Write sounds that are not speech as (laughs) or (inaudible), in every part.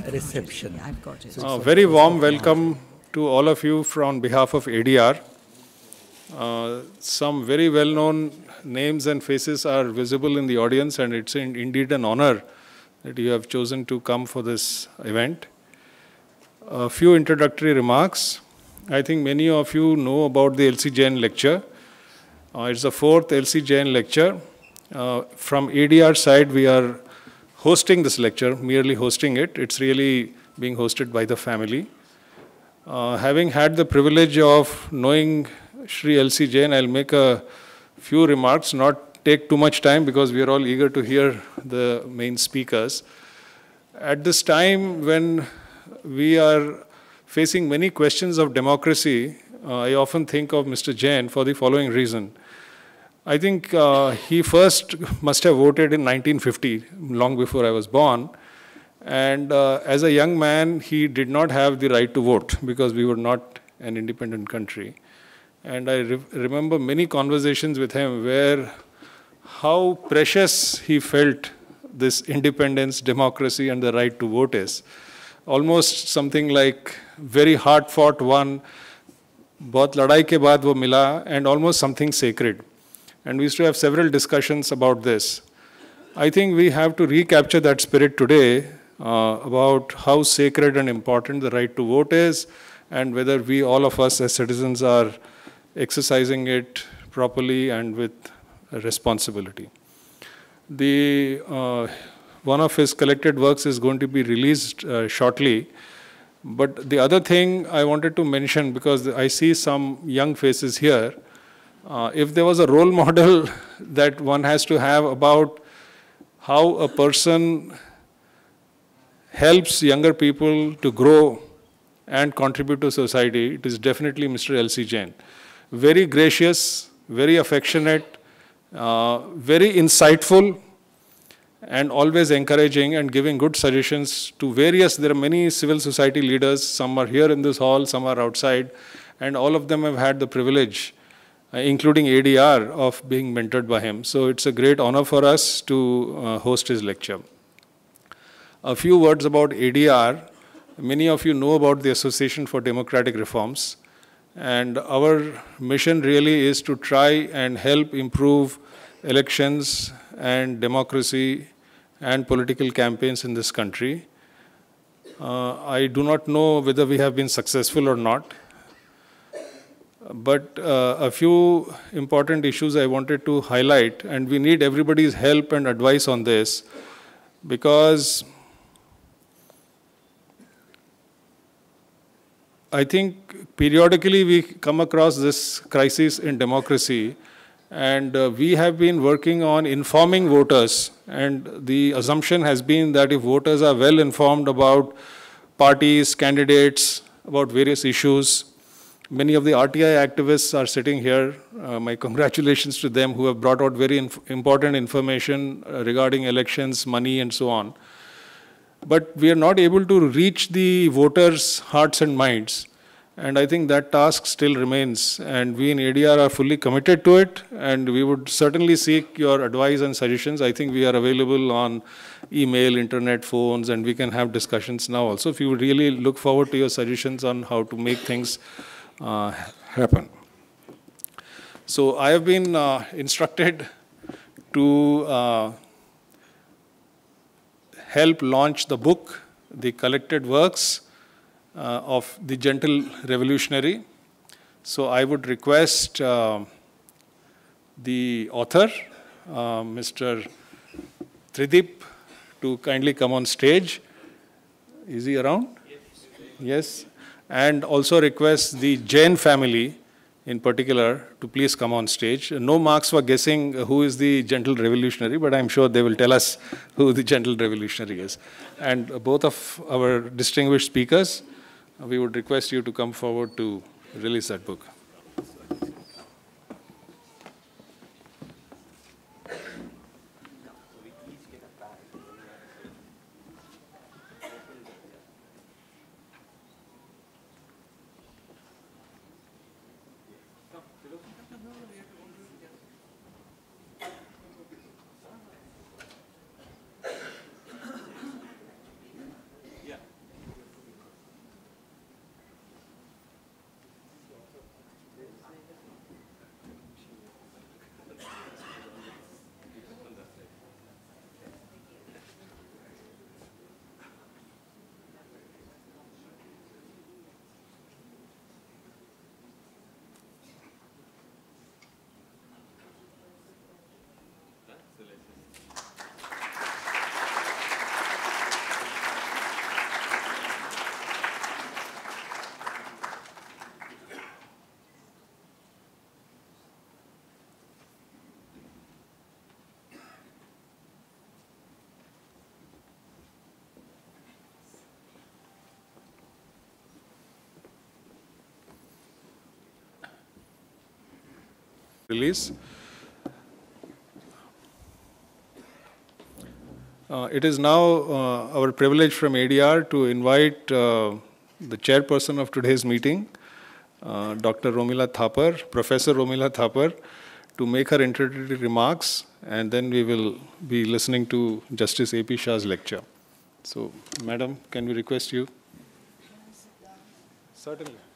Reception. I've got it. Uh, very warm welcome to all of you from behalf of ADR. Uh, some very well-known names and faces are visible in the audience, and it's in, indeed an honor that you have chosen to come for this event. A few introductory remarks. I think many of you know about the LC Jain lecture. Uh, it's the fourth LC Jain lecture. Uh, from ADR side, we are hosting this lecture, merely hosting it. It's really being hosted by the family. Uh, having had the privilege of knowing Sri L.C. Jain, I'll make a few remarks, not take too much time because we are all eager to hear the main speakers. At this time when we are facing many questions of democracy, uh, I often think of Mr. Jain for the following reason. I think uh, he first must have voted in 1950, long before I was born. And uh, as a young man, he did not have the right to vote because we were not an independent country. And I re remember many conversations with him where how precious he felt this independence, democracy, and the right to vote is. Almost something like very hard fought one, बहुत लड़ाई के बाद वो मिला, and almost something sacred. And we used to have several discussions about this. I think we have to recapture that spirit today uh, about how sacred and important the right to vote is and whether we, all of us as citizens, are exercising it properly and with responsibility. The, uh, one of his collected works is going to be released uh, shortly. But the other thing I wanted to mention, because I see some young faces here, uh, if there was a role model (laughs) that one has to have about how a person helps younger people to grow and contribute to society, it is definitely Mr. L.C. Jain. Very gracious, very affectionate, uh, very insightful, and always encouraging and giving good suggestions to various, there are many civil society leaders, some are here in this hall, some are outside, and all of them have had the privilege including ADR, of being mentored by him. So it's a great honor for us to uh, host his lecture. A few words about ADR. Many of you know about the Association for Democratic Reforms. And our mission really is to try and help improve elections and democracy and political campaigns in this country. Uh, I do not know whether we have been successful or not. But uh, a few important issues I wanted to highlight, and we need everybody's help and advice on this, because I think periodically we come across this crisis in democracy, and uh, we have been working on informing voters, and the assumption has been that if voters are well informed about parties, candidates, about various issues, Many of the RTI activists are sitting here. Uh, my congratulations to them who have brought out very inf important information uh, regarding elections, money, and so on. But we are not able to reach the voters' hearts and minds. And I think that task still remains. And we in ADR are fully committed to it. And we would certainly seek your advice and suggestions. I think we are available on email, internet, phones, and we can have discussions now also. If you would really look forward to your suggestions on how to make things happen. So I have been uh, instructed to uh, help launch the book, The Collected Works of the Gentle Revolutionary. So I would request the author, Mr. Tridip, to kindly come on stage. Is he around? Yes and also request the Jain family in particular to please come on stage. No marks for guessing who is the gentle revolutionary, but I'm sure they will tell us who the gentle revolutionary is. And both of our distinguished speakers, we would request you to come forward to release that book. Release. Uh, it is now uh, our privilege from ADR to invite uh, the chairperson of today's meeting, uh, Dr. Romila Thapar, Professor Romila Thapar, to make her introductory remarks, and then we will be listening to Justice A.P. Shah's lecture. So, Madam, can we request you? Certainly.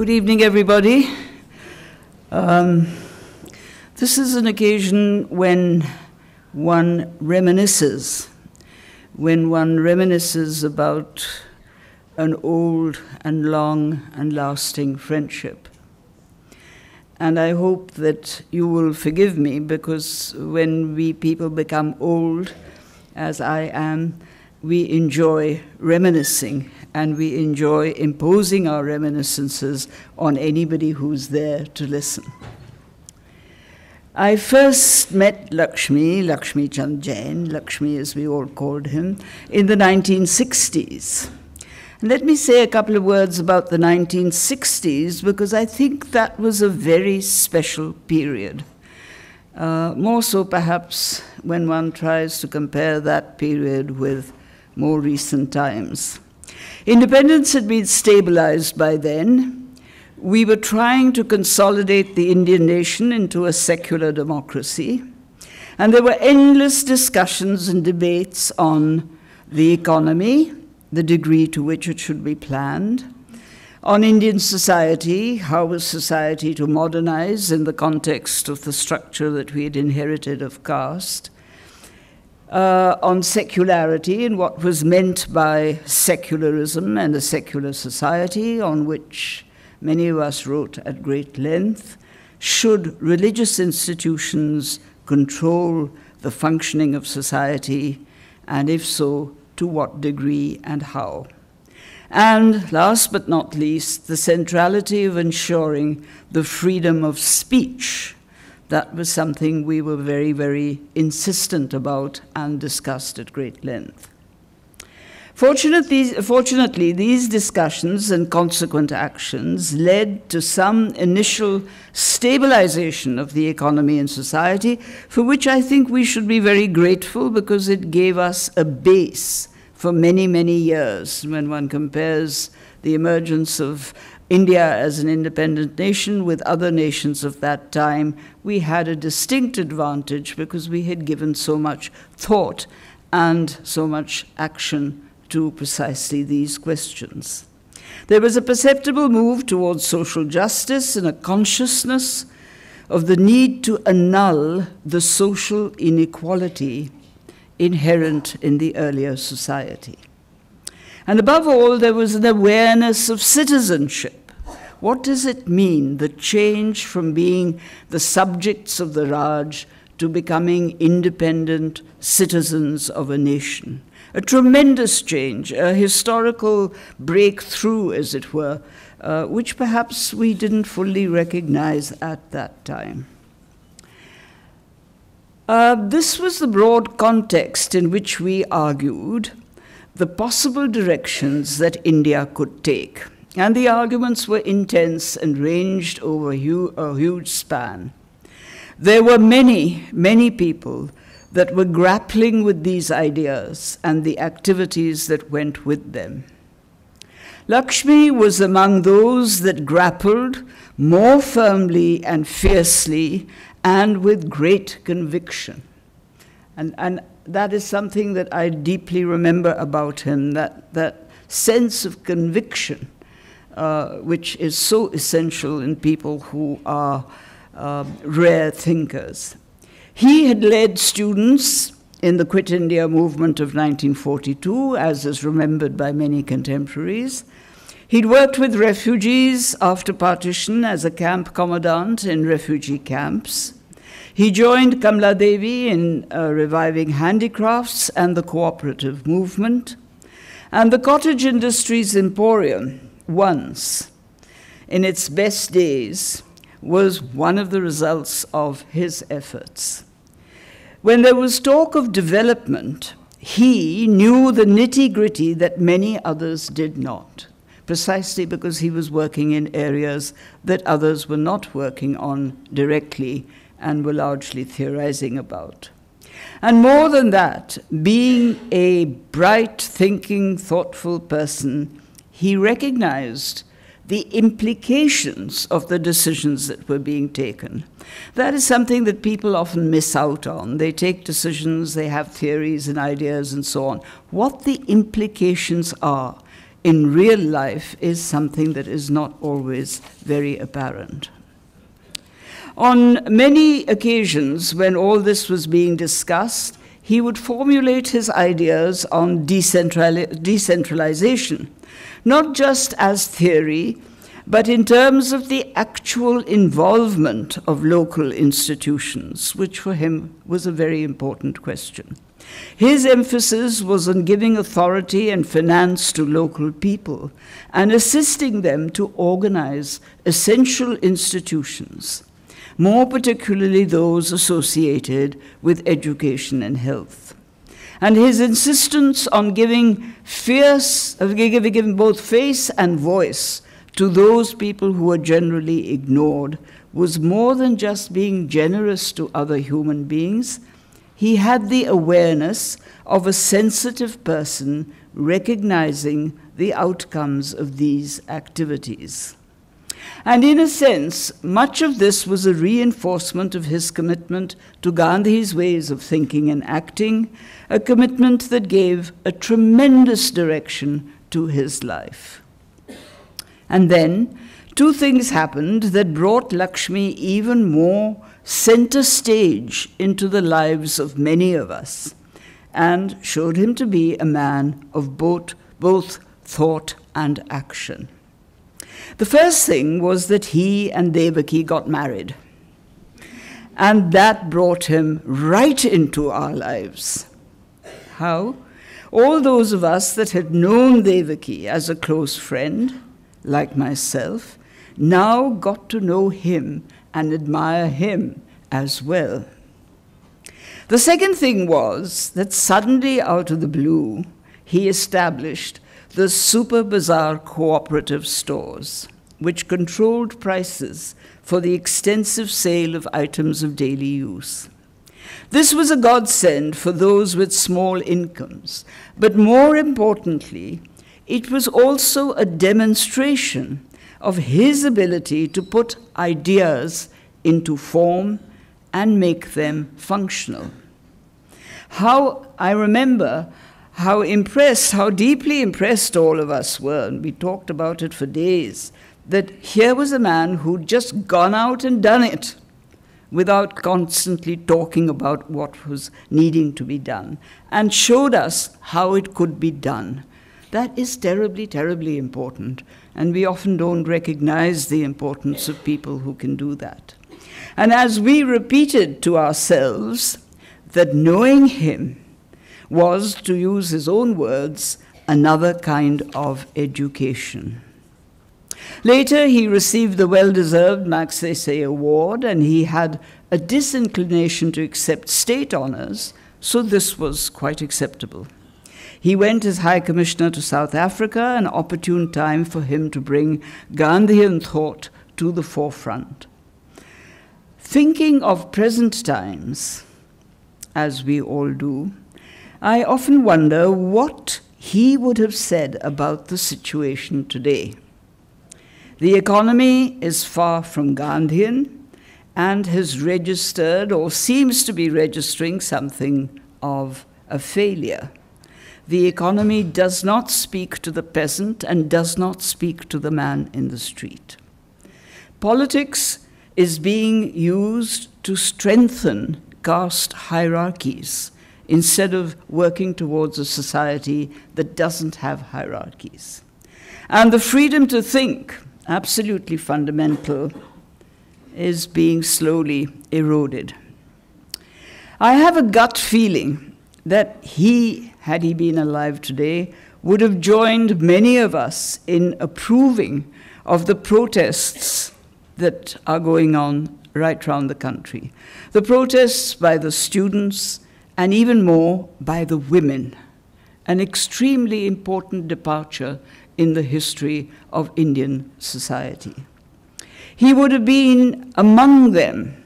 Good evening, everybody. Um, this is an occasion when one reminisces, when one reminisces about an old and long and lasting friendship. And I hope that you will forgive me because when we people become old, as I am, we enjoy reminiscing and we enjoy imposing our reminiscences on anybody who's there to listen. I first met Lakshmi, Lakshmi Chand Jain, Lakshmi as we all called him, in the 1960s. And let me say a couple of words about the 1960s because I think that was a very special period. Uh, more so, perhaps, when one tries to compare that period with more recent times. Independence had been stabilized by then. We were trying to consolidate the Indian nation into a secular democracy. And there were endless discussions and debates on the economy, the degree to which it should be planned, on Indian society, how was society to modernize in the context of the structure that we had inherited of caste, uh, on secularity and what was meant by secularism and a secular society, on which many of us wrote at great length. Should religious institutions control the functioning of society, and if so, to what degree and how? And last but not least, the centrality of ensuring the freedom of speech that was something we were very, very insistent about and discussed at great length. Fortunately, fortunately, these discussions and consequent actions led to some initial stabilization of the economy and society, for which I think we should be very grateful because it gave us a base for many, many years when one compares the emergence of India as an independent nation with other nations of that time, we had a distinct advantage because we had given so much thought and so much action to precisely these questions. There was a perceptible move towards social justice and a consciousness of the need to annul the social inequality inherent in the earlier society. And above all, there was an awareness of citizenship what does it mean, the change from being the subjects of the Raj to becoming independent citizens of a nation? A tremendous change, a historical breakthrough, as it were, uh, which perhaps we didn't fully recognize at that time. Uh, this was the broad context in which we argued the possible directions that India could take and the arguments were intense and ranged over a huge span. There were many, many people that were grappling with these ideas and the activities that went with them. Lakshmi was among those that grappled more firmly and fiercely and with great conviction. And, and that is something that I deeply remember about him, that, that sense of conviction uh, which is so essential in people who are uh, rare thinkers. He had led students in the Quit India movement of 1942, as is remembered by many contemporaries. He'd worked with refugees after partition as a camp commandant in refugee camps. He joined Kamla Devi in uh, reviving handicrafts and the cooperative movement. And the cottage industries emporium once in its best days was one of the results of his efforts. When there was talk of development, he knew the nitty gritty that many others did not, precisely because he was working in areas that others were not working on directly and were largely theorizing about. And more than that, being a bright, thinking, thoughtful person, he recognized the implications of the decisions that were being taken. That is something that people often miss out on. They take decisions, they have theories and ideas and so on. What the implications are in real life is something that is not always very apparent. On many occasions, when all this was being discussed, he would formulate his ideas on decentralization not just as theory, but in terms of the actual involvement of local institutions, which for him was a very important question. His emphasis was on giving authority and finance to local people and assisting them to organize essential institutions, more particularly those associated with education and health and his insistence on giving fierce, giving both face and voice to those people who were generally ignored was more than just being generous to other human beings. He had the awareness of a sensitive person recognizing the outcomes of these activities. And in a sense, much of this was a reinforcement of his commitment to Gandhi's ways of thinking and acting, a commitment that gave a tremendous direction to his life. And then, two things happened that brought Lakshmi even more center stage into the lives of many of us and showed him to be a man of both, both thought and action. The first thing was that he and Devaki got married. And that brought him right into our lives. How? All those of us that had known Devaki as a close friend, like myself, now got to know him and admire him as well. The second thing was that suddenly, out of the blue, he established the Super Bazaar cooperative stores, which controlled prices for the extensive sale of items of daily use. This was a godsend for those with small incomes, but more importantly, it was also a demonstration of his ability to put ideas into form and make them functional. How I remember how impressed, how deeply impressed all of us were, and we talked about it for days, that here was a man who'd just gone out and done it without constantly talking about what was needing to be done and showed us how it could be done. That is terribly, terribly important, and we often don't recognize the importance of people who can do that. And as we repeated to ourselves that knowing him was, to use his own words, another kind of education. Later, he received the well deserved Max Magsaysay Award, and he had a disinclination to accept state honors, so this was quite acceptable. He went as High Commissioner to South Africa, an opportune time for him to bring Gandhian thought to the forefront. Thinking of present times, as we all do, I often wonder what he would have said about the situation today. The economy is far from Gandhian and has registered or seems to be registering something of a failure. The economy does not speak to the peasant and does not speak to the man in the street. Politics is being used to strengthen caste hierarchies instead of working towards a society that doesn't have hierarchies. And the freedom to think, absolutely fundamental, is being slowly eroded. I have a gut feeling that he, had he been alive today, would have joined many of us in approving of the protests that are going on right round the country. The protests by the students, and even more by the women, an extremely important departure in the history of Indian society. He would have been among them,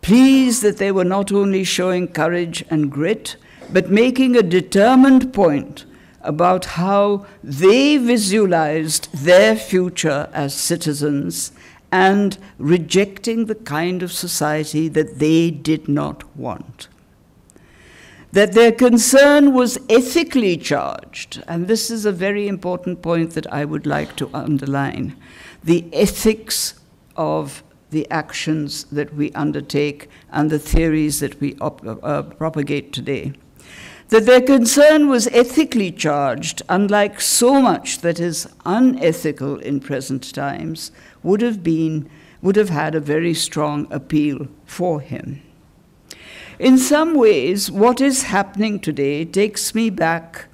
pleased that they were not only showing courage and grit, but making a determined point about how they visualized their future as citizens and rejecting the kind of society that they did not want. That their concern was ethically charged, and this is a very important point that I would like to underline. The ethics of the actions that we undertake and the theories that we uh, propagate today. That their concern was ethically charged, unlike so much that is unethical in present times, would have been would have had a very strong appeal for him. In some ways, what is happening today takes me back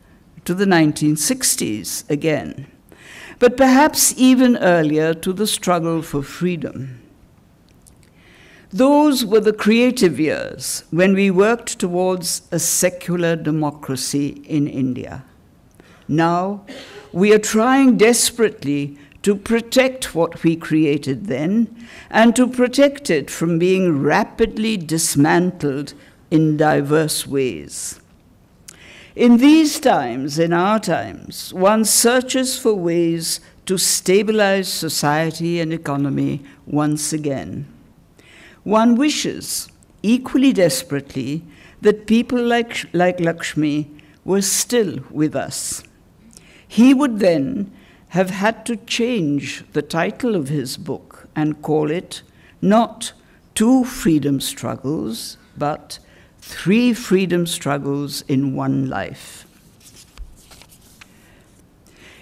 to the 1960s again, but perhaps even earlier to the struggle for freedom. Those were the creative years when we worked towards a secular democracy in India. Now, we are trying desperately to protect what we created then and to protect it from being rapidly dismantled in diverse ways. In these times, in our times, one searches for ways to stabilize society and economy once again. One wishes equally desperately that people like, like Lakshmi were still with us. He would then have had to change the title of his book and call it not Two Freedom Struggles, but Three Freedom Struggles in One Life.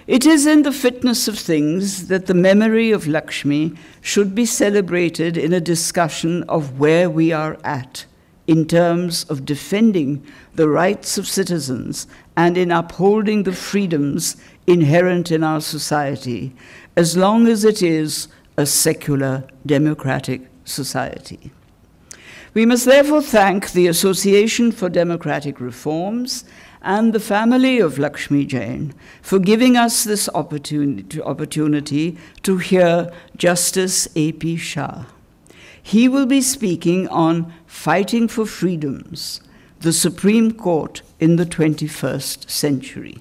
It is in the fitness of things that the memory of Lakshmi should be celebrated in a discussion of where we are at in terms of defending the rights of citizens and in upholding the freedoms inherent in our society, as long as it is a secular democratic society. We must therefore thank the Association for Democratic Reforms and the family of Lakshmi Jain for giving us this opportunity, to hear Justice A.P. Shah. He will be speaking on Fighting for Freedoms, the Supreme Court in the 21st century.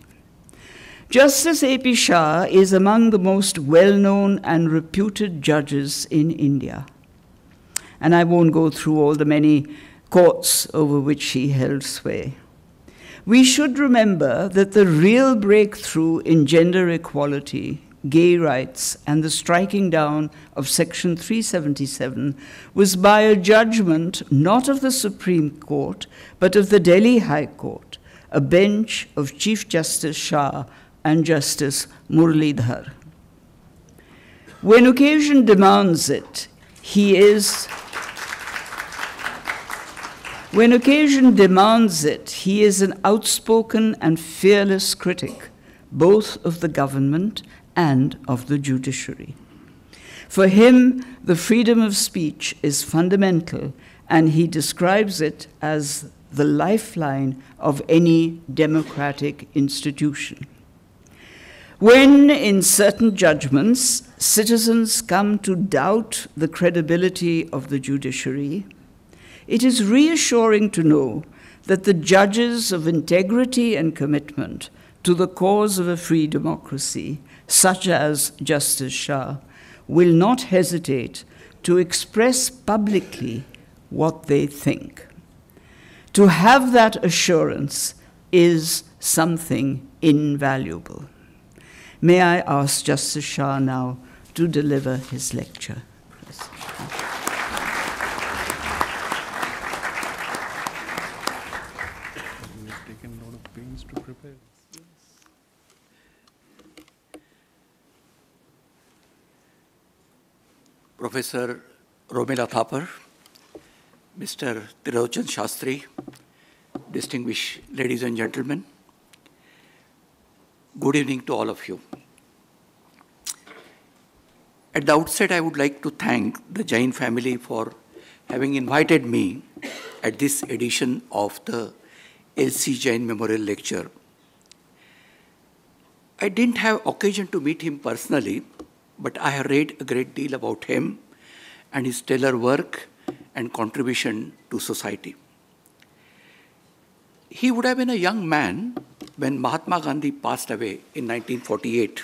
Justice A.P. Shah is among the most well known and reputed judges in India. And I won't go through all the many courts over which he held sway we should remember that the real breakthrough in gender equality, gay rights, and the striking down of Section 377 was by a judgment not of the Supreme Court, but of the Delhi High Court, a bench of Chief Justice Shah and Justice Muralidhar. When occasion demands it, he is when occasion demands it, he is an outspoken and fearless critic, both of the government and of the judiciary. For him, the freedom of speech is fundamental, and he describes it as the lifeline of any democratic institution. When, in certain judgments, citizens come to doubt the credibility of the judiciary, it is reassuring to know that the judges of integrity and commitment to the cause of a free democracy, such as Justice Shah, will not hesitate to express publicly what they think. To have that assurance is something invaluable. May I ask Justice Shah now to deliver his lecture? Professor Romila Thapar, Mr. Trilochan Sastry, distinguished ladies and gentlemen, good evening to all of you. At the outset, I would like to thank the Jain family for having invited me at this edition of the L.C. Jain Memorial Lecture. I didn't have occasion to meet him personally, but I have read a great deal about him and his stellar work and contribution to society. He would have been a young man when Mahatma Gandhi passed away in 1948.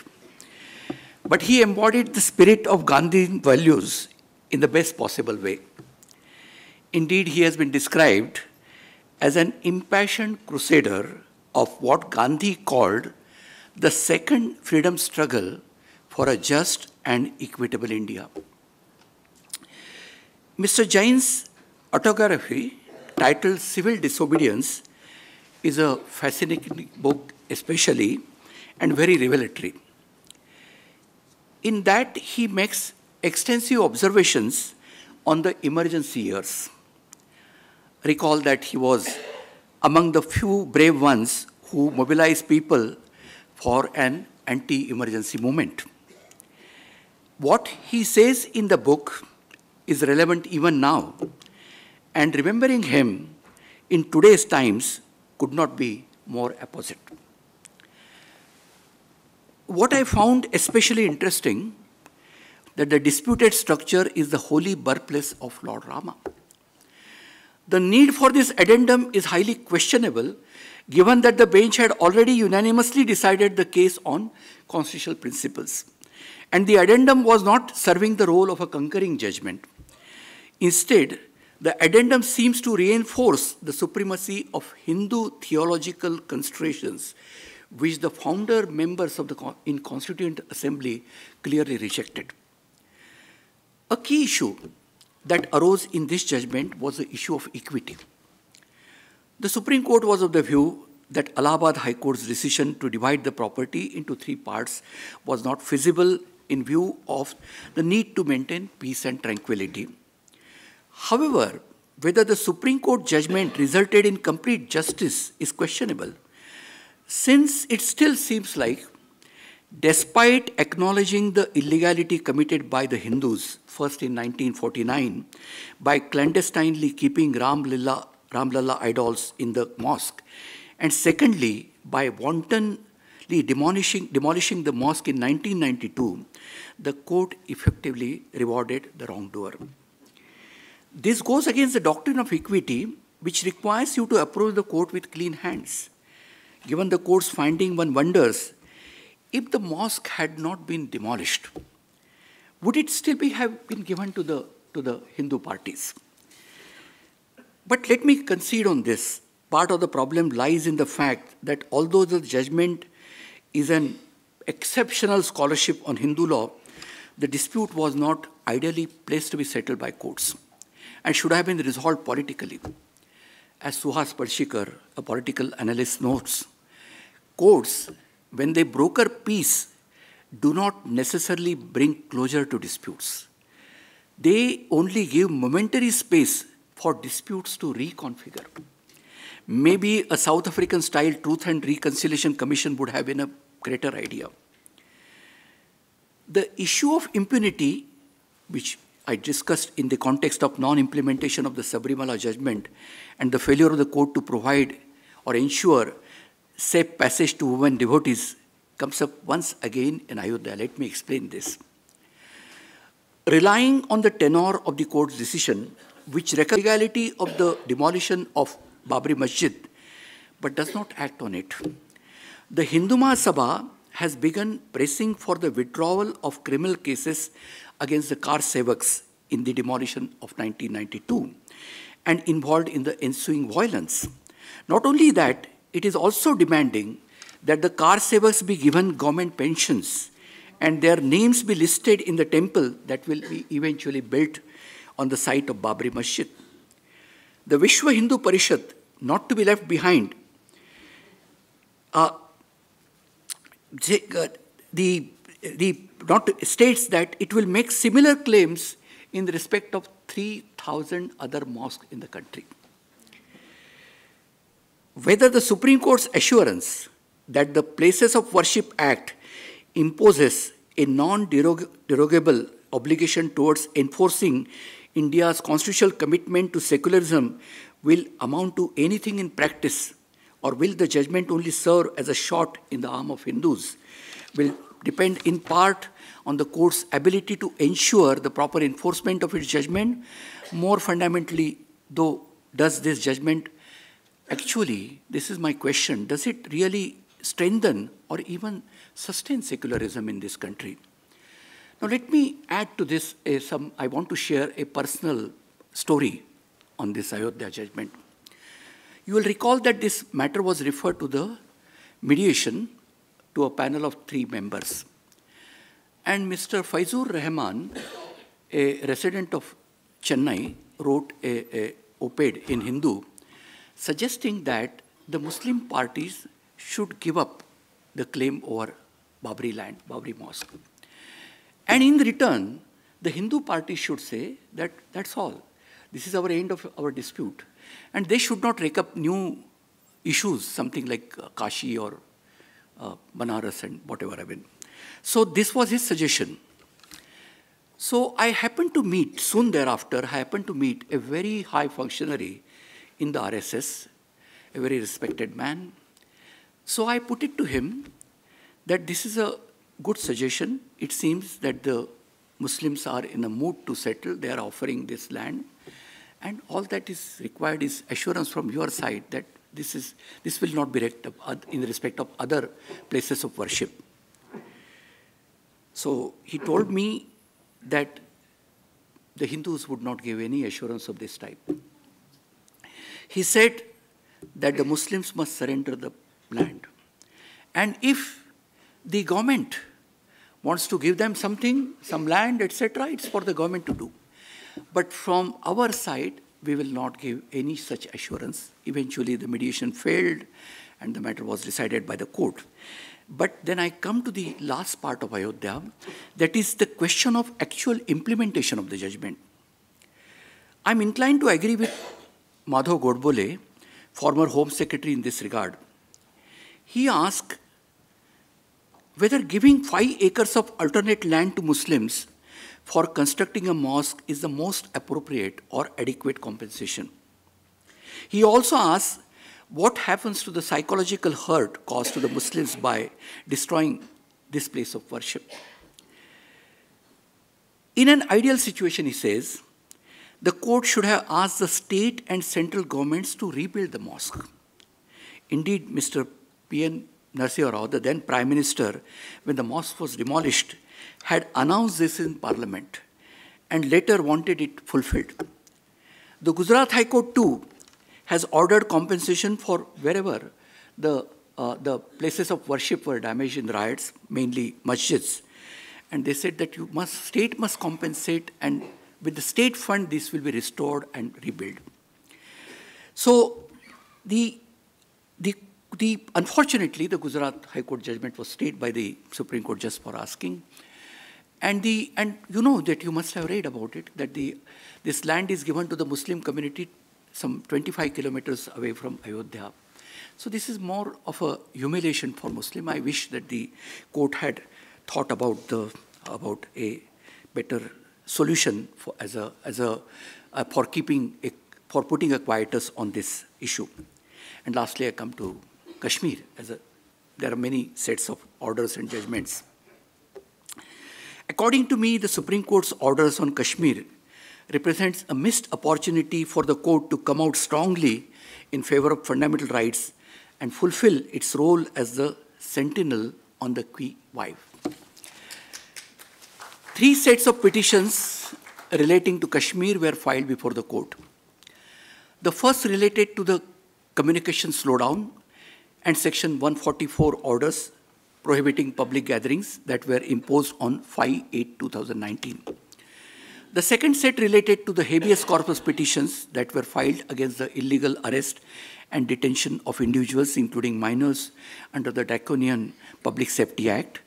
But he embodied the spirit of Gandhian values in the best possible way. Indeed, he has been described as an impassioned crusader of what Gandhi called the second freedom struggle for a just and equitable India. Mr. Jain's autobiography, titled Civil Disobedience, is a fascinating book, especially, and very revelatory. In that, he makes extensive observations on the emergency years. Recall that he was among the few brave ones who mobilized people for an anti emergency movement. What he says in the book is relevant even now, and remembering him in today's times could not be more opposite. What I found especially interesting that the disputed structure is the holy birthplace of Lord Rama. The need for this addendum is highly questionable given that the bench had already unanimously decided the case on constitutional principles. And the addendum was not serving the role of a concurring judgment. Instead, the addendum seems to reinforce the supremacy of Hindu theological considerations, which the founder members of the in Constituent Assembly clearly rejected. A key issue that arose in this judgment was the issue of equity. The Supreme Court was of the view that Allahabad High Court's decision to divide the property into three parts was not feasible in view of the need to maintain peace and tranquility. However, whether the Supreme Court judgment resulted in complete justice is questionable, since it still seems like, despite acknowledging the illegality committed by the Hindus, first in 1949, by clandestinely keeping Ram Lilla Ramlalla idols in the mosque. And secondly, by wantonly demolishing, demolishing the mosque in 1992, the court effectively rewarded the wrongdoer. This goes against the doctrine of equity, which requires you to approach the court with clean hands. Given the court's finding, one wonders if the mosque had not been demolished, would it still be, have been given to the, to the Hindu parties? But let me concede on this. Part of the problem lies in the fact that although the judgment is an exceptional scholarship on Hindu law, the dispute was not ideally placed to be settled by courts and should have been resolved politically. As Suhas Palshikar, a political analyst, notes, courts, when they broker peace, do not necessarily bring closure to disputes. They only give momentary space for disputes to reconfigure. Maybe a South African style Truth and Reconciliation Commission would have been a greater idea. The issue of impunity, which I discussed in the context of non implementation of the Sabarimala judgment and the failure of the court to provide or ensure safe passage to women devotees, comes up once again in Ayodhya. Let me explain this. Relying on the tenor of the court's decision, which recognizes legality of the demolition of Babri Masjid, but does not act on it. The Hindu Mahasabha has begun pressing for the withdrawal of criminal cases against the kar sevaks in the demolition of 1992 and involved in the ensuing violence. Not only that, it is also demanding that the kar sevaks be given government pensions and their names be listed in the temple that will be eventually built on the site of Babri Masjid. The Vishwa Hindu Parishad, not to be left behind, uh, Uh, the, the not states that it will make similar claims in respect of 3,000 other mosques in the country. Whether the Supreme Court's assurance that the Places of Worship Act imposes a non derogable obligation towards enforcing India's constitutional commitment to secularism will amount to anything in practice, or will the judgment only serve as a shot in the arm of Hindus, will depend in part on the court's ability to ensure the proper enforcement of its judgment. More fundamentally, though, does this judgment actually, this is my question, does it really strengthen or even sustain secularism in this country? Now, let me add to this some, I want to share a personal story on this Ayodhya judgment. You will recall that this matter was referred to the mediation to a panel of three members. And Mr. Faizur Rahman, a resident of Chennai, wrote a, a op-ed in Hindu suggesting that the Muslim parties should give up the claim over Babri land, Babri mosque. And in return, the Hindu party should say that that's all. This is our end of our dispute. And they should not rake up new issues, something like uh, Kashi or uh, Banaras and whatever I mean. So this was his suggestion. So I happened to meet, soon thereafter, I happened to meet a very high functionary in the RSS, a very respected man. So I put it to him that this is a good suggestion. It seems that the Muslims are in a mood to settle. They are offering this land. And all that is required is assurance from your side that this, is, this will not be in respect of other places of worship. So he told me that the Hindus would not give any assurance of this type. He said that the Muslims must surrender the land. And if the government wants to give them something, some land, etc., it's for the government to do. But from our side, we will not give any such assurance. Eventually, the mediation failed and the matter was decided by the court. But then I come to the last part of Ayodhya, that is the question of actual implementation of the judgment. I'm inclined to agree with Madhav Godbole, former Home Secretary in this regard. He asked whether giving five acres of alternate land to Muslims for constructing a mosque is the most appropriate or adequate compensation. He also asks what happens to the psychological hurt caused to the Muslims by destroying this place of worship. In an ideal situation, he says, the court should have asked the state and central governments to rebuild the mosque. Indeed, Mr. P.V. Narasimha Rao, the then Prime Minister, when the mosque was demolished, had announced this in Parliament and later wanted it fulfilled. The Gujarat High Court, too, has ordered compensation for wherever the, uh, the places of worship were damaged in riots, mainly masjids. And they said that you must, state must compensate and with the state fund, this will be restored and rebuilt. So the, the, the, unfortunately, the Gujarat High Court judgment was stayed by the Supreme Court just for asking. And, the, and you know that you must have read about it, that the, this land is given to the Muslim community some 25 kilometers away from Ayodhya. So this is more of a humiliation for Muslim. I wish that the court had thought about, the, about a better solution for, as a, as a, uh, for keeping, a, for putting a quietus on this issue. And lastly, I come to Kashmir. As a, there are many sets of orders and judgments. According to me, the Supreme Court's orders on Kashmir represents a missed opportunity for the court to come out strongly in favor of fundamental rights and fulfill its role as the sentinel on the qui vive. Three sets of petitions relating to Kashmir were filed before the court. The first related to the communication slowdown and Section 144 orders prohibiting public gatherings that were imposed on 5-8-2019. The second set related to the habeas corpus petitions that were filed against the illegal arrest and detention of individuals, including minors, under the Draconian Public Safety Act.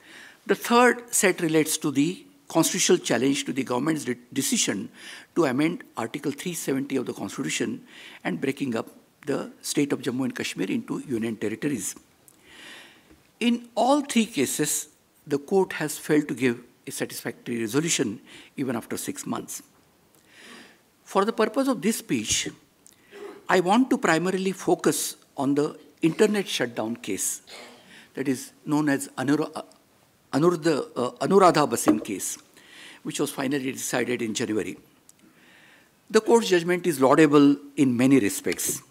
The third set relates to the constitutional challenge to the government's de decision to amend Article 370 of the Constitution and breaking up the state of Jammu and Kashmir into union territories. In all three cases, the court has failed to give a satisfactory resolution even after six months. For the purpose of this speech, I want to primarily focus on the internet shutdown case that is known as Anura, uh, Anuradha Bhasin case, which was finally decided in January. The court's judgment is laudable in many respects.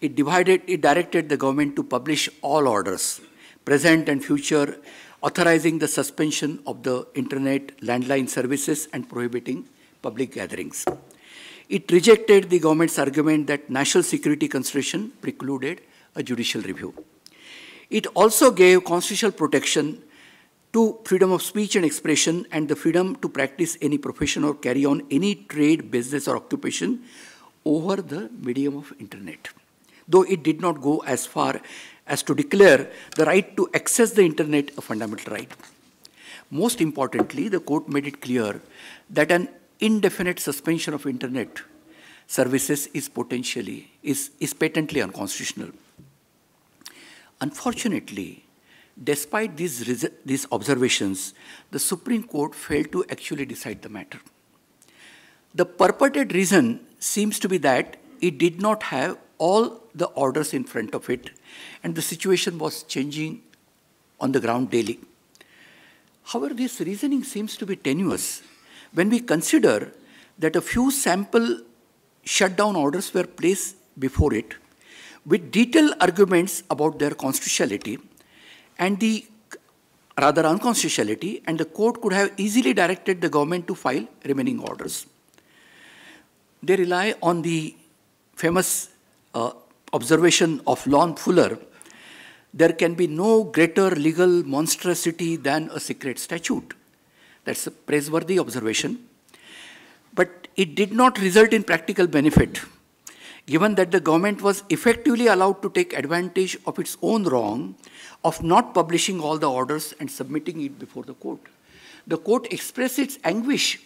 It divided, it directed the government to publish all orders, present and future, authorizing the suspension of the internet landline services and prohibiting public gatherings. It rejected the government's argument that national security consideration precluded a judicial review. It also gave constitutional protection to freedom of speech and expression and the freedom to practice any profession or carry on any trade, business or occupation over the medium of internet. Though it did not go as far as to declare the right to access the internet a fundamental right. Most importantly, the court made it clear that an indefinite suspension of internet services is potentially, is, is patently unconstitutional. Unfortunately, despite these, these observations, the Supreme Court failed to actually decide the matter. The purported reason seems to be that it did not have all the orders in front of it, and the situation was changing on the ground daily. However, this reasoning seems to be tenuous when we consider that a few sample shutdown orders were placed before it with detailed arguments about their constitutionality and the rather unconstitutionality, and the court could have easily directed the government to file remaining orders. They rely on the famous uh, observation of Lon Fuller there can be no greater legal monstrosity than a secret statute. That's a praiseworthy observation. But it did not result in practical benefit, given that the government was effectively allowed to take advantage of its own wrong of not publishing all the orders and submitting it before the court. The court expressed its anguish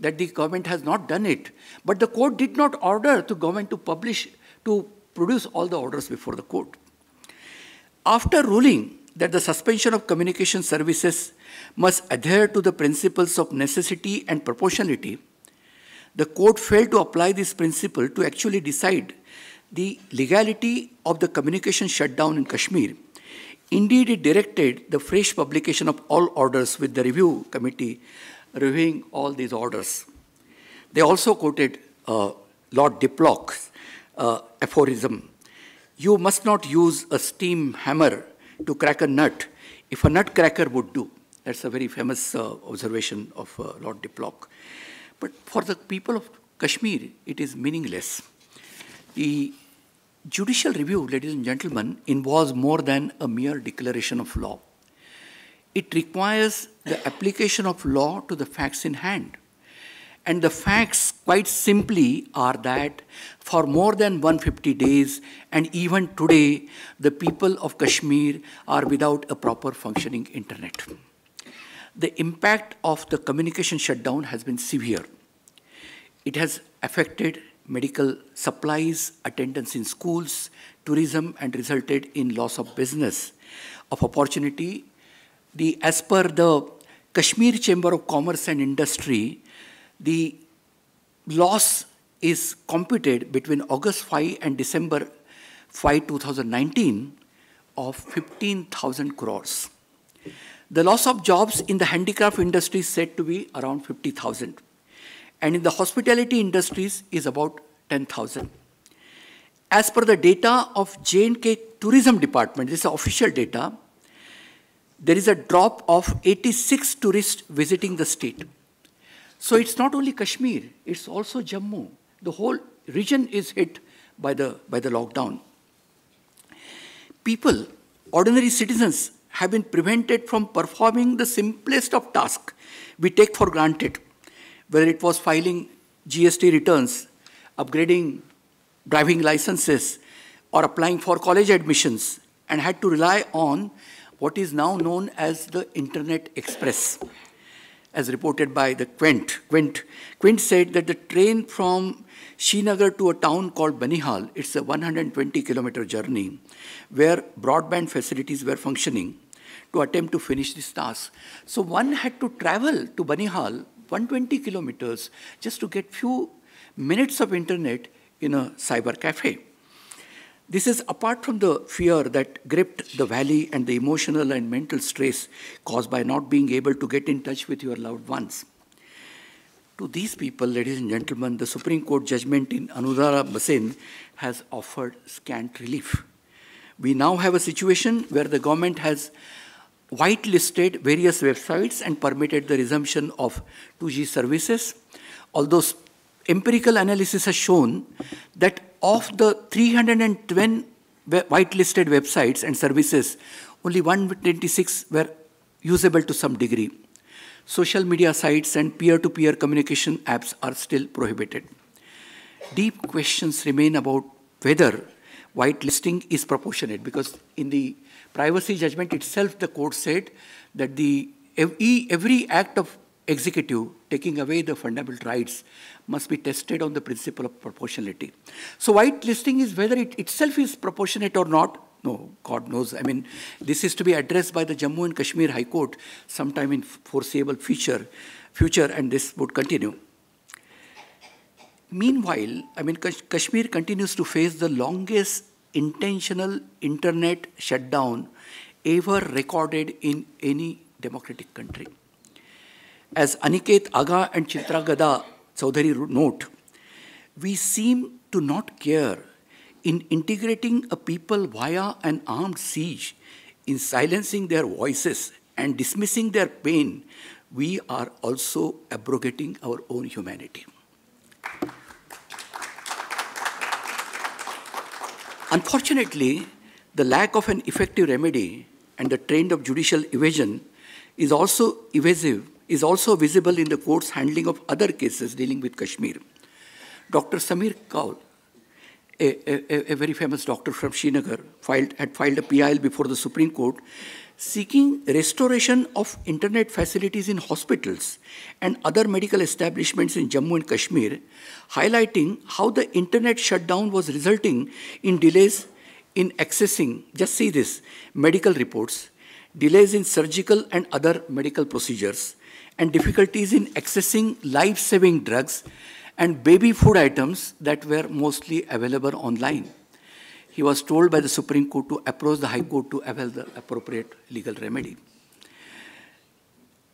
that the government has not done it, but the court did not order the government to publish, to produce all the orders before the court. After ruling that the suspension of communication services must adhere to the principles of necessity and proportionality, the court failed to apply this principle to actually decide the legality of the communication shutdown in Kashmir. Indeed, it directed the fresh publication of all orders with the review committee reviewing all these orders. They also quoted uh, Lord Diplock's uh, aphorism you must not use a steam hammer to crack a nut if a nutcracker would do. That's a very famous uh, observation of uh, Lord Diplock. But for the people of Kashmir, it is meaningless. The judicial review, ladies and gentlemen, involves more than a mere declaration of law. It requires the application of law to the facts in hand. And the facts, quite simply, are that for more than 150 days, and even today, the people of Kashmir are without a proper functioning internet. The impact of the communication shutdown has been severe. It has affected medical supplies, attendance in schools, tourism, and resulted in loss of business, of opportunity. The, as per the Kashmir Chamber of Commerce and Industry, the loss is computed between August 5 and December 5, 2019 of 15,000 crores. The loss of jobs in the handicraft industry is said to be around 50,000. And in the hospitality industries is about 10,000. As per the data of J&K Tourism Department, this is official data, there is a drop of 86 tourists visiting the state. So it's not only Kashmir, it's also Jammu. The whole region is hit by the, by the lockdown. People, ordinary citizens, have been prevented from performing the simplest of tasks we take for granted, whether it was filing GST returns, upgrading driving licenses, or applying for college admissions, and had to rely on what is now known as the Internet Express as reported by the Quint. Quint, Quint said that the train from Srinagar to a town called Banihal, it's a 120 kilometer journey, where broadband facilities were functioning, to attempt to finish this task. So one had to travel to Banihal 120 kilometers just to get few minutes of internet in a cyber cafe. This is apart from the fear that gripped the valley and the emotional and mental stress caused by not being able to get in touch with your loved ones. To these people, ladies and gentlemen, the Supreme Court judgment in Anudhara Bhasin has offered scant relief. We now have a situation where the government has whitelisted various websites and permitted the resumption of 2G services, although empirical analysis has shown that of the 310 whitelisted websites and services, only 126 were usable to some degree. Social media sites and peer-to-peer -peer communication apps are still prohibited. Deep questions remain about whether whitelisting is proportionate because in the privacy judgment itself the court said that the every act of executive taking away the fundamental rights must be tested on the principle of proportionality. So whitelisting is whether it itself is proportionate or not. No, God knows. I mean, this is to be addressed by the Jammu and Kashmir High Court sometime in foreseeable future, future and this would continue. Meanwhile, I mean, Kashmir continues to face the longest intentional internet shutdown ever recorded in any democratic country. As Aniket Aga and Chitra Gada Chaudhary note, we seem to not care in integrating a people via an armed siege, in silencing their voices and dismissing their pain, we are also abrogating our own humanity. Unfortunately, the lack of an effective remedy and the trend of judicial evasion is also evasive is also visible in the court's handling of other cases dealing with Kashmir. Dr. Sameer Kaul, a, a, a, very famous doctor from Srinagar, filed, had filed a PIL before the Supreme Court seeking restoration of internet facilities in hospitals and other medical establishments in Jammu and Kashmir, highlighting how the internet shutdown was resulting in delays in accessing, just see this, medical reports, delays in surgical and other medical procedures, and difficulties in accessing life-saving drugs and baby food items that were mostly available online. He was told by the Supreme Court to approach the High Court to avail the appropriate legal remedy.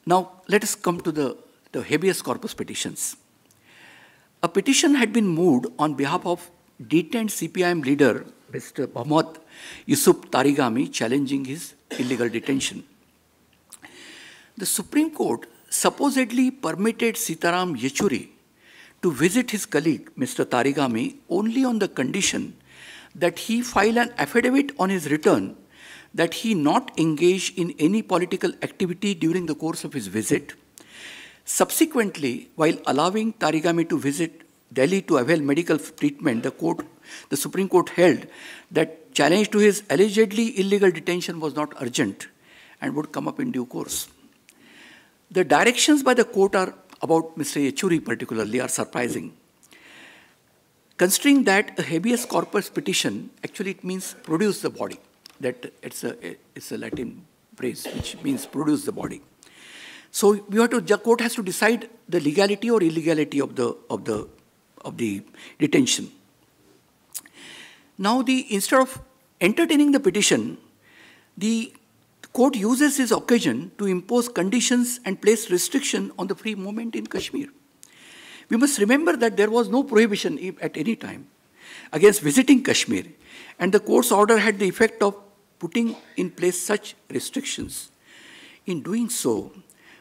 Now, let us come to the, the habeas corpus petitions. A petition had been moved on behalf of detained CPIM leader, Mr. Mohammad Yusuf Tarigami, challenging his illegal detention. The Supreme Court supposedly permitted Sitaram Yechury to visit his colleague, Mr. Tarigami, only on the condition that he file an affidavit on his return that he not engage in any political activity during the course of his visit. Subsequently, while allowing Tarigami to visit Delhi to avail medical treatment, the, court, the Supreme Court held that challenge to his allegedly illegal detention was not urgent and would come up in due course. The directions by the court are about Mr. Yechury particularly are surprising. Considering that a habeas corpus petition, actually it means produce the body. That it's a, it's a Latin phrase which means produce the body. So we have to, the court has to decide the legality or illegality of the, of the, of the detention. Now the, instead of entertaining the petition, the court uses this occasion to impose conditions and place restriction on the free movement in Kashmir. We must remember that there was no prohibition at any time against visiting Kashmir, and the court's order had the effect of putting in place such restrictions. In doing so,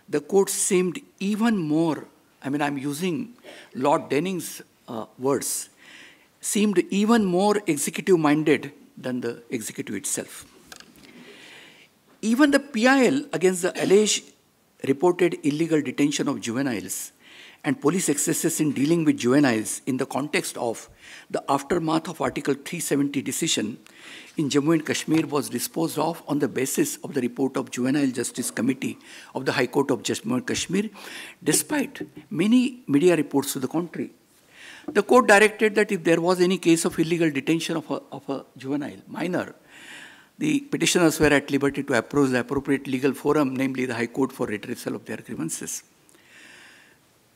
the court seemed even more, I mean, I'm using Lord Denning's uh, words, seemed even more executive minded than the executive itself. Even the PIL against the alleged reported illegal detention of juveniles and police excesses in dealing with juveniles in the context of the aftermath of Article 370 decision in Jammu and Kashmir was disposed of on the basis of the report of Juvenile Justice Committee of the High Court of Jammu and Kashmir, despite many media reports to the contrary. The court directed that if there was any case of illegal detention of a, of a juvenile minor, the petitioners were at liberty to approach the appropriate legal forum, namely the High Court, for redressal of their grievances.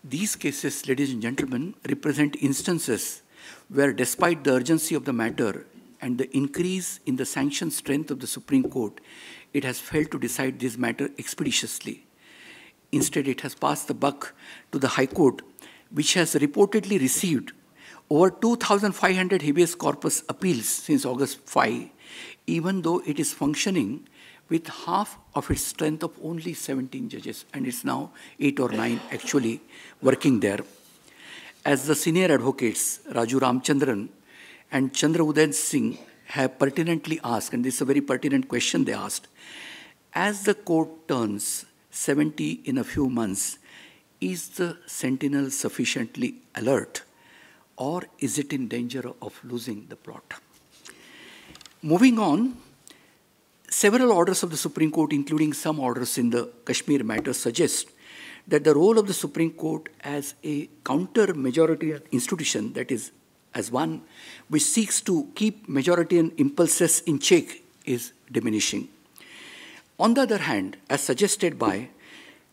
These cases, ladies and gentlemen, represent instances where, despite the urgency of the matter and the increase in the sanction strength of the Supreme Court, it has failed to decide this matter expeditiously. Instead, it has passed the buck to the High Court, which has reportedly received over 2,500 habeas corpus appeals since August 5, even though it is functioning with half of its strength of only 17 judges, and it's now 8 or 9 actually working there. As the senior advocates, Raju Ramachandran and Chandra Singh, have pertinently asked, and this is a very pertinent question they asked, as the court turns 70 in a few months, is the sentinel sufficiently alert or is it in danger of losing the plot? Moving on, several orders of the Supreme Court, including some orders in the Kashmir matter, suggest that the role of the Supreme Court as a counter majority institution, that is, as one which seeks to keep majority impulses in check, is diminishing. On the other hand, as suggested by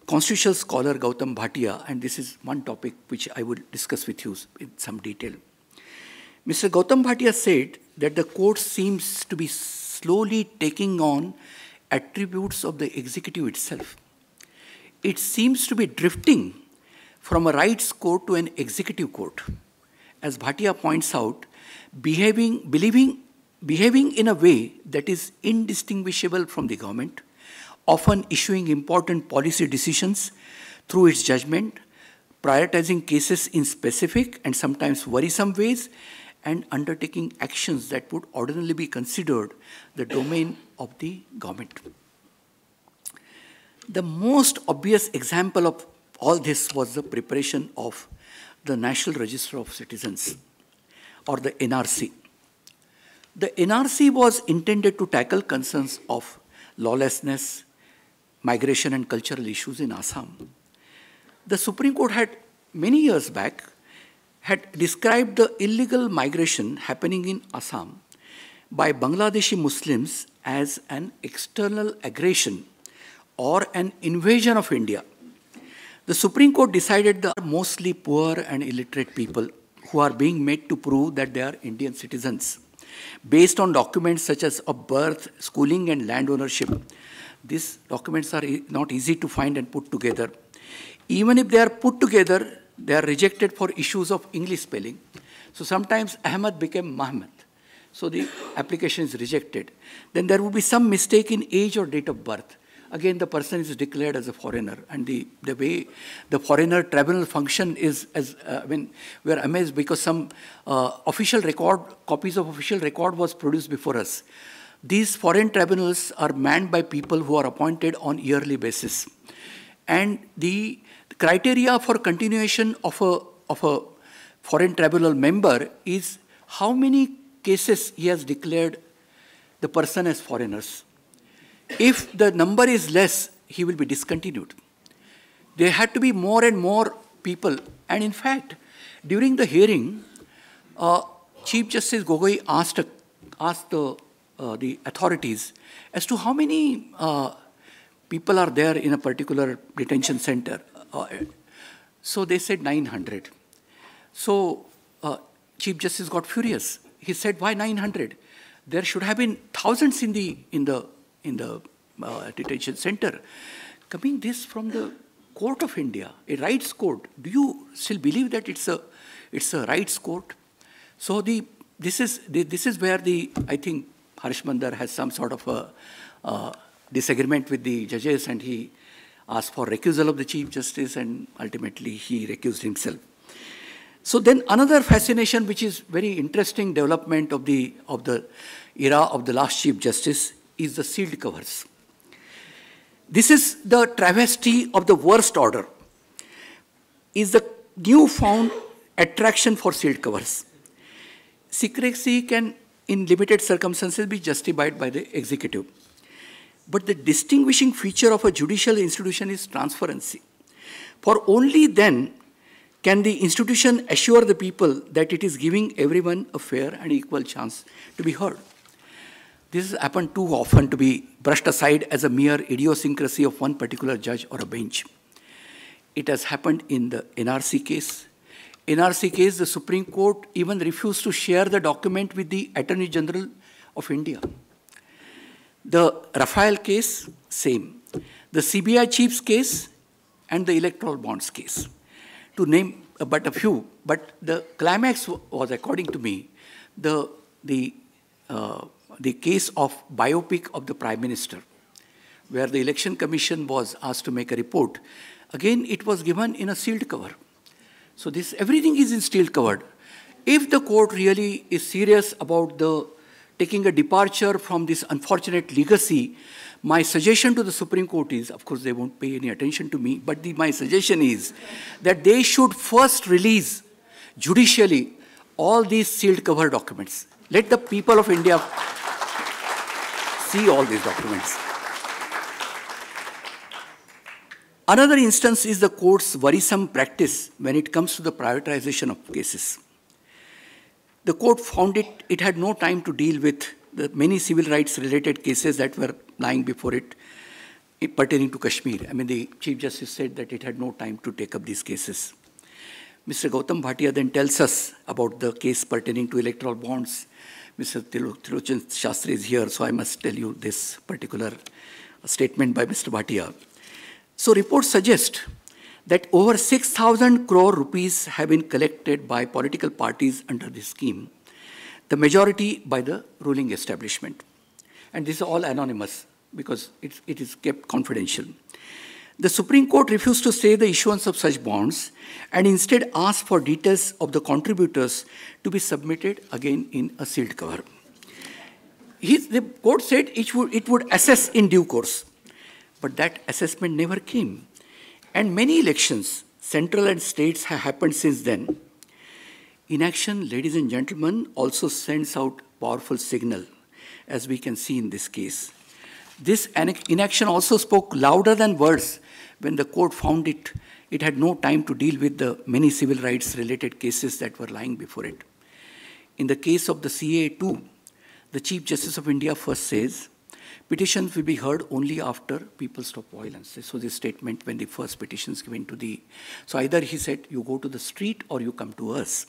constitutional scholar Gautam Bhatia, and this is one topic which I will discuss with you in some detail. Mr. Gautam Bhatia said that the court seems to be slowly taking on attributes of the executive itself. It seems to be drifting from a rights court to an executive court. As Bhatia points out, behaving, believing, behaving in a way that is indistinguishable from the government, often issuing important policy decisions through its judgment, prioritizing cases in specific and sometimes worrisome ways, and undertaking actions that would ordinarily be considered the domain of the government. The most obvious example of all this was the preparation of the National Register of Citizens, or the NRC. The NRC was intended to tackle concerns of lawlessness, migration and cultural issues in Assam. The Supreme Court had, many years back, had described the illegal migration happening in Assam by Bangladeshi Muslims as an external aggression or an invasion of India. The Supreme Court decided that mostly poor and illiterate people who are being made to prove that they are Indian citizens based on documents such as a birth, schooling, and land ownership these documents are not easy to find and put together. Even if they are put together, they are rejected for issues of English spelling. So sometimes Ahmad became Muhammad. So the application is rejected. Then there would be some mistake in age or date of birth. Again, the person is declared as a foreigner. And the, the way the foreigner tribunal function is, as uh, I mean, we are amazed because some uh, official record, copies of official record was produced before us. These foreign tribunals are manned by people who are appointed on yearly basis. And the criteria for continuation of a, of a foreign tribunal member is how many cases he has declared the person as foreigners. If the number is less, he will be discontinued. There had to be more and more people. And in fact, during the hearing, uh, Chief Justice Gogoi asked, asked the uh, the authorities as to how many uh, people are there in a particular detention center. Uh, so they said 900. So uh, Chief Justice got furious. He said, "Why 900? There should have been thousands in the in the in the uh, detention center." Coming this from the court of India, a rights court. Do you still believe that it's a it's a rights court? So the this is this is where the I think Harsh Mander has some sort of a uh, disagreement with the judges and he asked for recusal of the Chief Justice and ultimately he recused himself. So then another fascination which is very interesting development of the, of the era of the last Chief Justice is the sealed covers. This is the travesty of the worst order, is the newfound attraction for sealed covers. Secrecy can in limited circumstances be justified by the executive. But the distinguishing feature of a judicial institution is transparency. For only then can the institution assure the people that it is giving everyone a fair and equal chance to be heard. this has happened too often to be brushed aside as a mere idiosyncrasy of one particular judge or a bench. It has happened in the NRC case. NRC case, the Supreme Court even refused to share the document with the Attorney General of India. The Rafale case, same. The CBI chief's case and the electoral bonds case. To name but a few, but the climax was, according to me, the, the, uh, the case of biopic of the Prime Minister, where the Election Commission was asked to make a report. Again, it was given in a sealed cover. So this everything is in sealed covered. If the court really is serious about the taking a departure from this unfortunate legacy, my suggestion to the Supreme Court is, of course, they won't pay any attention to me, but the, my suggestion is that they should first release judicially all these sealed cover documents. Let the people of India see all these documents. Another instance is the court's worrisome practice when it comes to the privatization of cases. The court found it, it had no time to deal with the many civil rights related cases that were lying before it eh, pertaining to Kashmir. I mean, the Chief Justice said that it had no time to take up these cases. Mr. Gautam Bhatia then tells us about the case pertaining to electoral bonds. Mr. Trilochan Sastry is here, so I must tell you this particular statement by Mr. Bhatia. So reports suggest that over 6,000 crore rupees have been collected by political parties under this scheme, the majority by the ruling establishment. And this is all anonymous because it, is kept confidential. The Supreme Court refused to say the issuance of such bonds and instead asked for details of the contributors to be submitted again in a sealed cover. He, the court said it would, it would assess in due course. But that assessment never came. And many elections, central and states, have happened since then. Inaction, ladies and gentlemen, also sends out powerful signal, as we can see in this case. This inaction also spoke louder than words when the court found it, it had no time to deal with the many civil rights related cases that were lying before it. In the case of the CAA, the Chief Justice of India first says, Petitions will be heard only after people stop violence. So this statement when the first petitions given to the. So either he said, you go to the street or you come to us,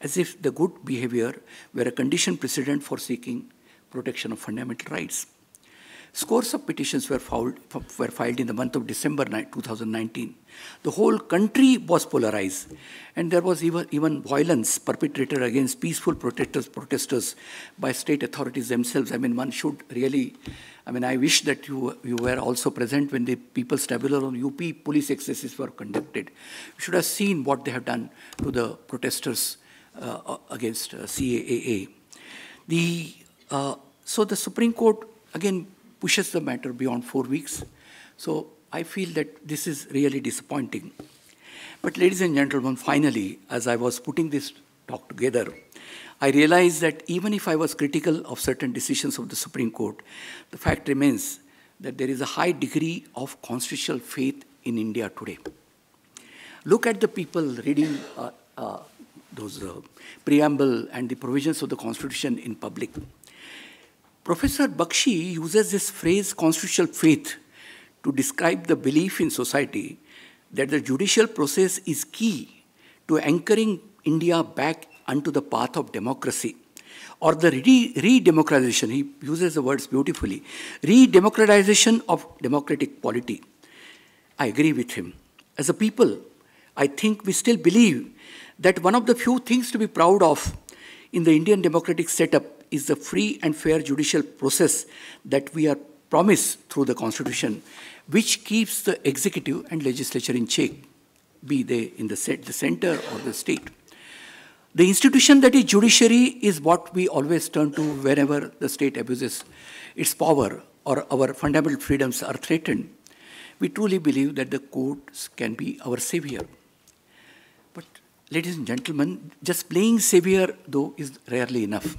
as if the good behavior were a condition precedent for seeking protection of fundamental rights. Scores of petitions were filed, were filed in the month of December 2019. The whole country was polarized, and there was even, even violence perpetrated against peaceful protesters, protesters by state authorities themselves. I mean, one should really, I mean, I wish that you, you were also present when the People's Tribunal on UP police excesses were conducted. You should have seen what they have done to the protesters uh, against uh, CAA. The, uh, so the Supreme Court, again, pushes the matter beyond four weeks. So I feel that this is really disappointing. But ladies and gentlemen, finally, as I was putting this talk together, I realized that even if I was critical of certain decisions of the Supreme Court, the fact remains that there is a high degree of constitutional faith in India today. Look at the people reading uh, uh, those uh, preamble and the provisions of the Constitution in public. Professor Baxi uses this phrase constitutional faith to describe the belief in society that the judicial process is key to anchoring India back onto the path of democracy or the re-democratization, he uses the words beautifully, re-democratization of democratic polity. I agree with him. As a people, I think we still believe that one of the few things to be proud of in the Indian democratic setup is the free and fair judicial process that we are promised through the Constitution, which keeps the executive and legislature in check, be they in the, set, the center or the state. The institution that is judiciary is what we always turn to whenever the state abuses its power or our fundamental freedoms are threatened. We truly believe that the courts can be our savior. Ladies and gentlemen, just playing savior, though, is rarely enough.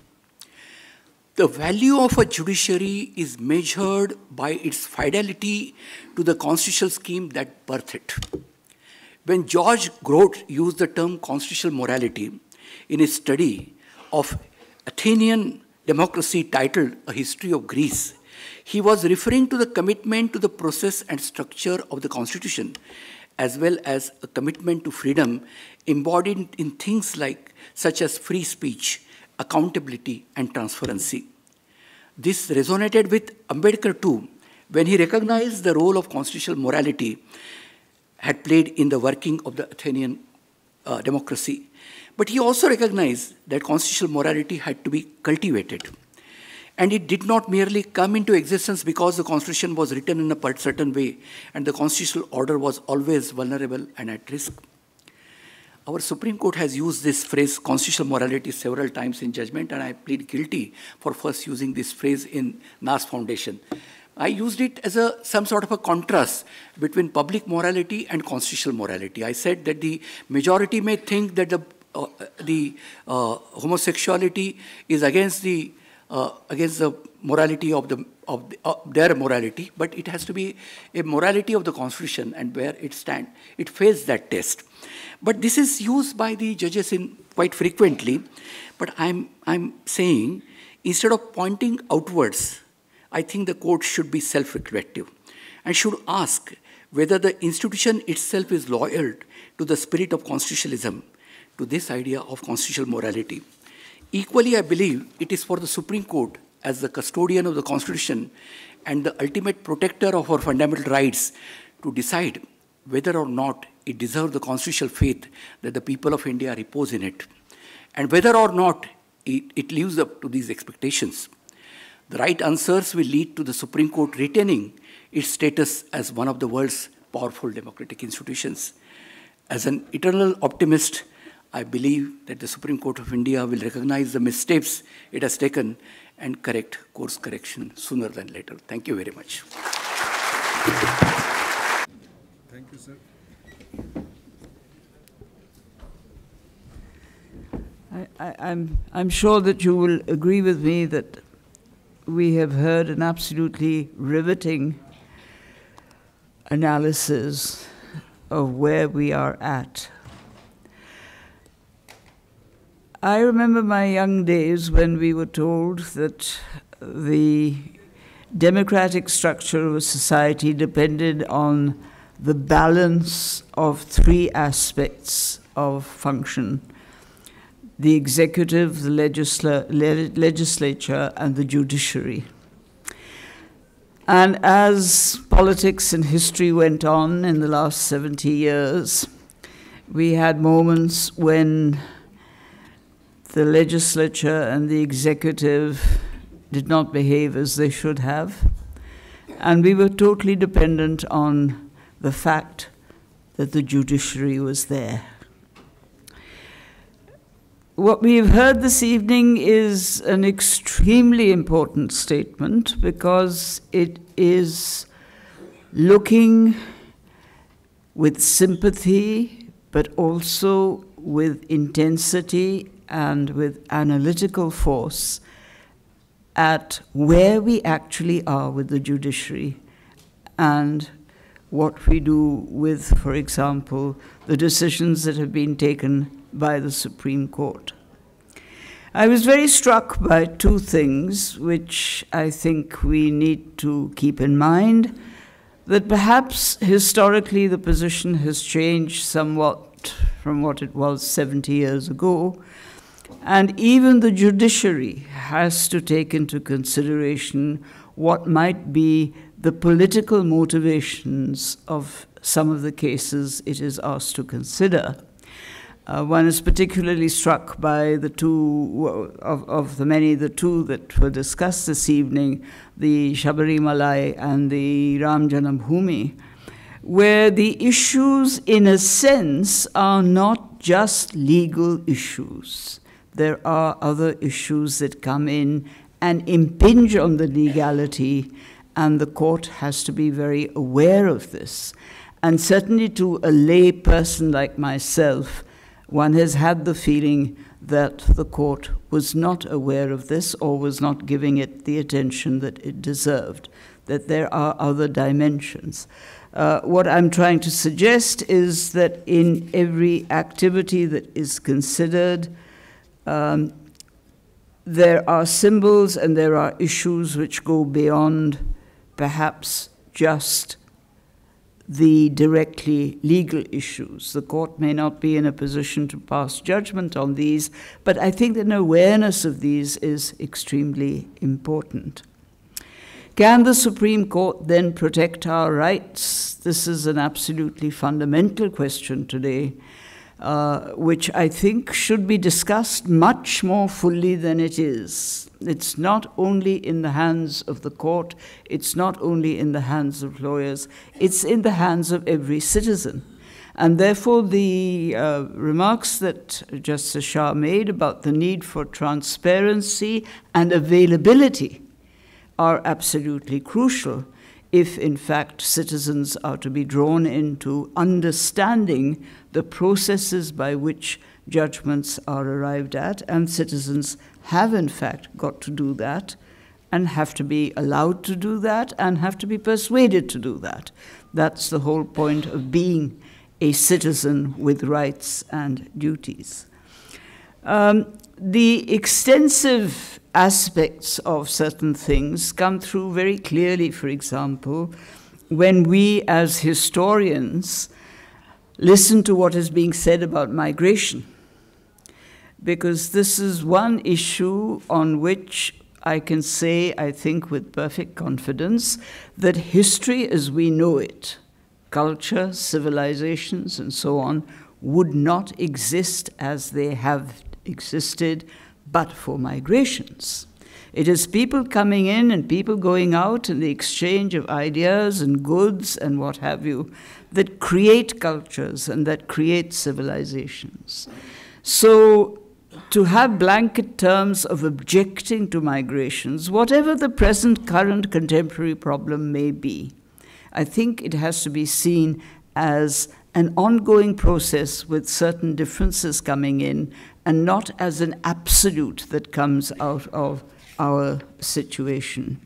The value of a judiciary is measured by its fidelity to the constitutional scheme that birthed it. When George Grote used the term constitutional morality in his study of Athenian democracy titled A History of Greece, he was referring to the commitment to the process and structure of the constitution, as well as a commitment to freedom embodied in things like such as free speech, accountability, and transparency. This resonated with Ambedkar too, when he recognized the role of constitutional morality had played in the working of the Athenian uh, democracy. But he also recognized that constitutional morality had to be cultivated. And it did not merely come into existence because the constitution was written in a certain way and the constitutional order was always vulnerable and at risk. Our Supreme Court has used this phrase, constitutional morality, several times in judgment, and I plead guilty for first using this phrase in Naz Foundation. I used it as a, some sort of a contrast between public morality and constitutional morality. I said that the majority may think that the, uh, the uh, homosexuality is against the, uh, against the morality of, the, of, the, of their morality, but it has to be a morality of the constitution and where it stands. It fails that test. But this is used by the judges in quite frequently. But I'm, I'm saying instead of pointing outwards, I think the court should be self reflective and should ask whether the institution itself is loyal to the spirit of constitutionalism, to this idea of constitutional morality. Equally, I believe it is for the Supreme Court, as the custodian of the Constitution and the ultimate protector of our fundamental rights, to decide whether or not it deserves the constitutional faith that the people of India repose in it, and whether or not it, it lives up to these expectations. The right answers will lead to the Supreme Court retaining its status as one of the world's powerful democratic institutions. As an eternal optimist, I believe that the Supreme Court of India will recognize the missteps it has taken and correct course correction sooner than later. Thank you very much. Thank you, sir. I, I'm, I'm sure that you will agree with me that we have heard an absolutely riveting analysis of where we are at. I remember my young days when we were told that the democratic structure of a society depended on the balance of three aspects of function the executive, the legisla le legislature, and the judiciary. And as politics and history went on in the last 70 years, we had moments when the legislature and the executive did not behave as they should have. And we were totally dependent on the fact that the judiciary was there. What we've heard this evening is an extremely important statement because it is looking with sympathy, but also with intensity and with analytical force at where we actually are with the judiciary and what we do with, for example, the decisions that have been taken by the Supreme Court. I was very struck by two things which I think we need to keep in mind. That perhaps historically the position has changed somewhat from what it was 70 years ago, and even the judiciary has to take into consideration what might be the political motivations of some of the cases it is asked to consider. Uh, one is particularly struck by the two, of, of the many, the two that were discussed this evening, the Sabarimala and the Ram Janmabhoomi, where the issues, in a sense, are not just legal issues. There are other issues that come in and impinge on the legality, and the court has to be very aware of this. And certainly to a lay person like myself, one has had the feeling that the court was not aware of this or was not giving it the attention that it deserved, that there are other dimensions. Uh, what I'm trying to suggest is that in every activity that is considered, um, there are symbols and there are issues which go beyond perhaps just the directly legal issues. The court may not be in a position to pass judgment on these, but I think that an awareness of these is extremely important. Can the Supreme Court then protect our rights? This is an absolutely fundamental question today, uh, which I think should be discussed much more fully than it is. It's not only in the hands of the court, it's not only in the hands of lawyers, it's in the hands of every citizen. And therefore, the uh, remarks that Justice Shah made about the need for transparency and availability are absolutely crucial if, in fact, citizens are to be drawn into understanding the processes by which judgments are arrived at, and citizens have in fact got to do that and have to be allowed to do that and have to be persuaded to do that. That's the whole point of being a citizen with rights and duties. Um, the extensive aspects of certain things come through very clearly, for example, when we as historians listen to what is being said about migration. Because this is one issue on which I can say, I think with perfect confidence, that history as we know it, culture, civilizations, and so on, would not exist as they have existed but for migrations. It is people coming in and people going out and the exchange of ideas and goods and what have you that create cultures and that create civilizations. So to have blanket terms of objecting to migrations, whatever the present, current, contemporary problem may be, I think it has to be seen as an ongoing process with certain differences coming in and not as an absolute that comes out of our situation.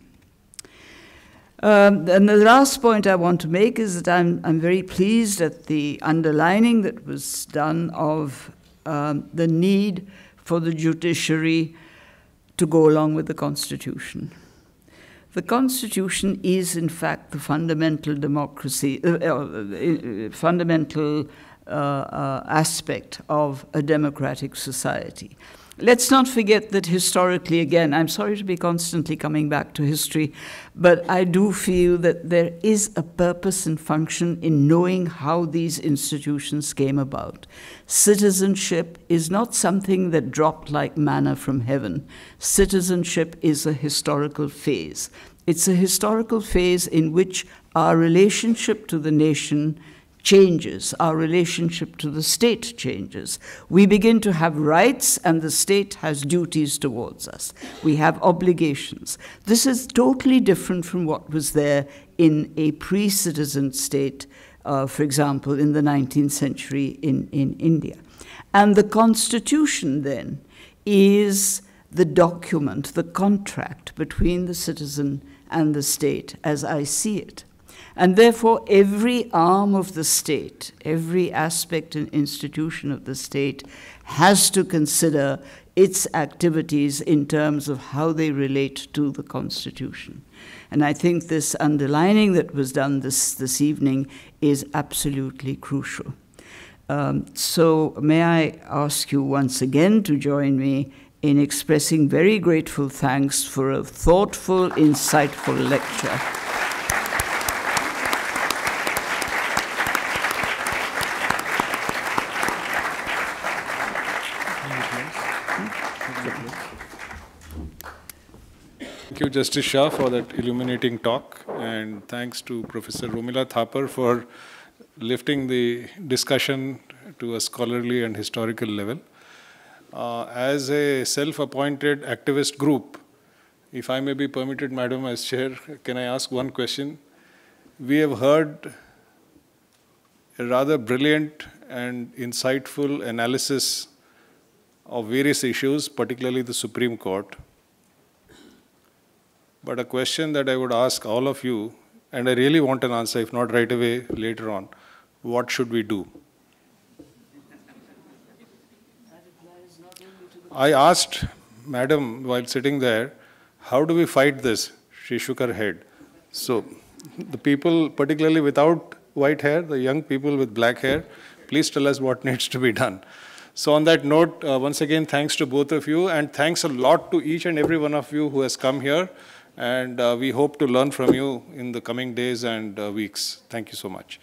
Um, and the last point I want to make is that I'm, I'm very pleased at the underlining that was done of um, the need for the judiciary to go along with the Constitution. The Constitution is, in fact, the fundamental democracy, uh, uh, uh, fundamental Uh, uh, aspect of a democratic society. Let's not forget that historically, again, I'm sorry to be constantly coming back to history, but I do feel that there is a purpose and function in knowing how these institutions came about. Citizenship is not something that dropped like manna from heaven. Citizenship is a historical phase. It's a historical phase in which our relationship to the nation changes, our relationship to the state changes. We begin to have rights, and the state has duties towards us. We have obligations. This is totally different from what was there in a pre citizen state, uh, for example, in the 19th century in, in India. And the Constitution then is the document, the contract between the citizen and the state as I see it. And therefore, every arm of the state, every aspect and institution of the state has to consider its activities in terms of how they relate to the Constitution. And I think this underlining that was done this, this evening is absolutely crucial. Um, so, may I ask you once again to join me in expressing very grateful thanks for a thoughtful, insightful lecture. Justice Shah, for that illuminating talk, and thanks to Professor Romila Thapar for lifting the discussion to a scholarly and historical level. Uh, as a self-appointed activist group, if I may be permitted, Madam, as Chair, can I ask one question? We have heard a rather brilliant and insightful analysis of various issues, particularly the Supreme Court. But a question that I would ask all of you, and I really want an answer, if not right away, later on, what should we do? I asked Madam, while sitting there, how do we fight this? She shook her head. So, the people, particularly without white hair, the young people with black hair, please tell us what (laughs) needs to be done. So, on that note, uh, once again, thanks to both of you, and thanks a lot to each and every one of you who has come here. And uh, we hope to learn from you in the coming days and uh, weeks. Thank you so much.